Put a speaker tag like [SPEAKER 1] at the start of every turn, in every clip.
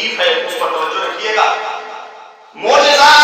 [SPEAKER 1] تکلیف ہے اس پر توجہ رکھیے گا۔ موجزات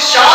[SPEAKER 1] shot.